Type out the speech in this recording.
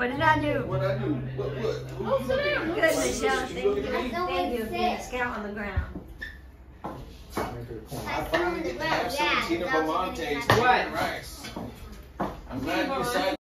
What did I do? What I do? What? What? Oh, you looking at? Good, Michelle. You Thank looking at you. Thank you. Being a scout on the ground. I finally get to have some Yeah, Tina rice. I'm glad you decided.